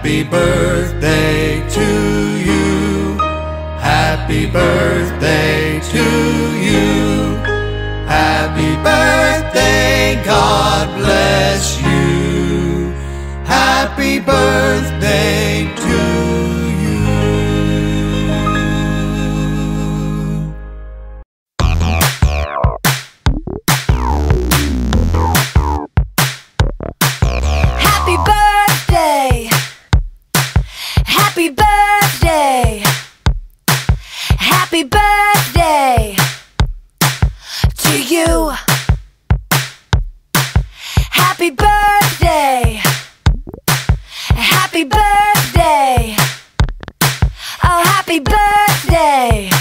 Happy birthday to you. Happy birthday to you. Happy birthday, God bless you. Happy birthday to you. Happy birthday. Happy birthday. Oh, happy birthday.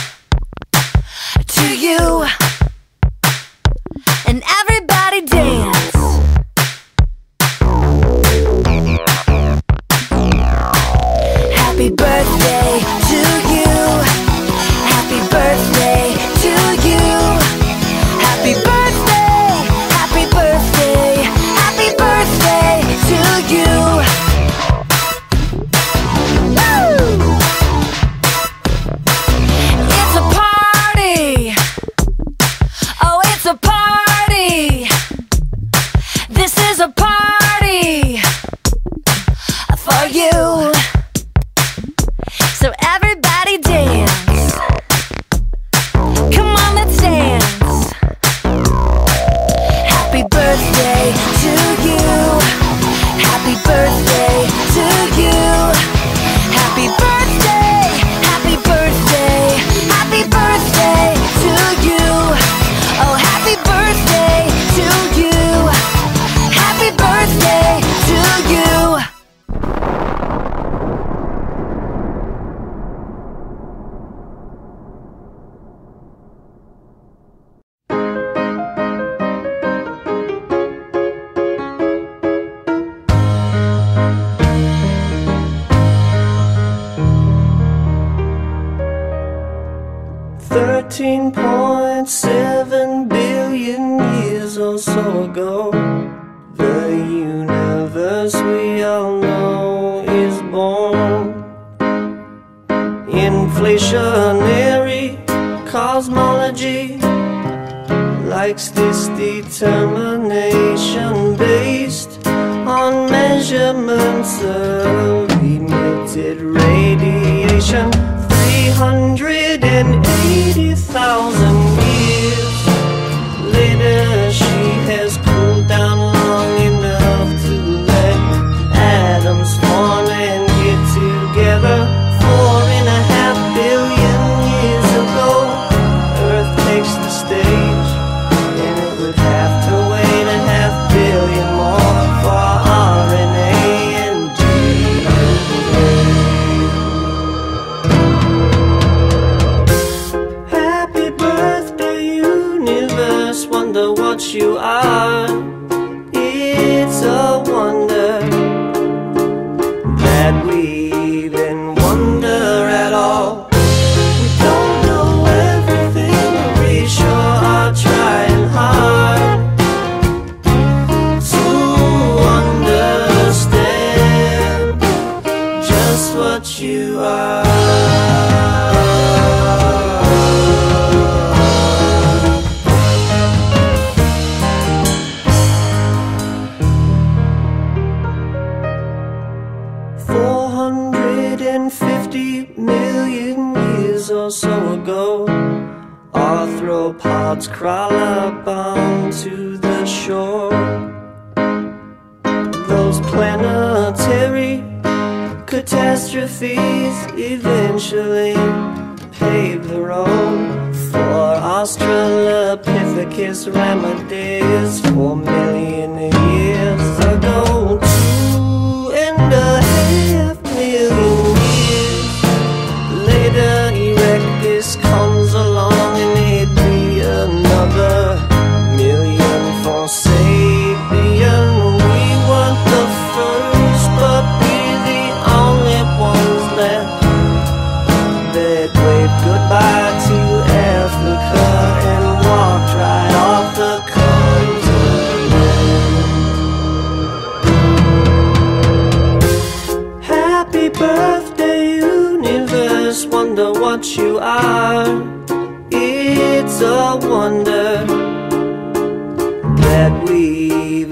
This is a party for you. 13.7 billion years or so ago The universe we all know is born. Inflationary cosmology Likes this determination based on measurements of emitted radiation. 300 and 450 million years or so ago Arthropods crawl up onto the shore. Those planetary catastrophes eventually paved the road For Australopithecus ramidus for millionaires what you are. It's a wonder that we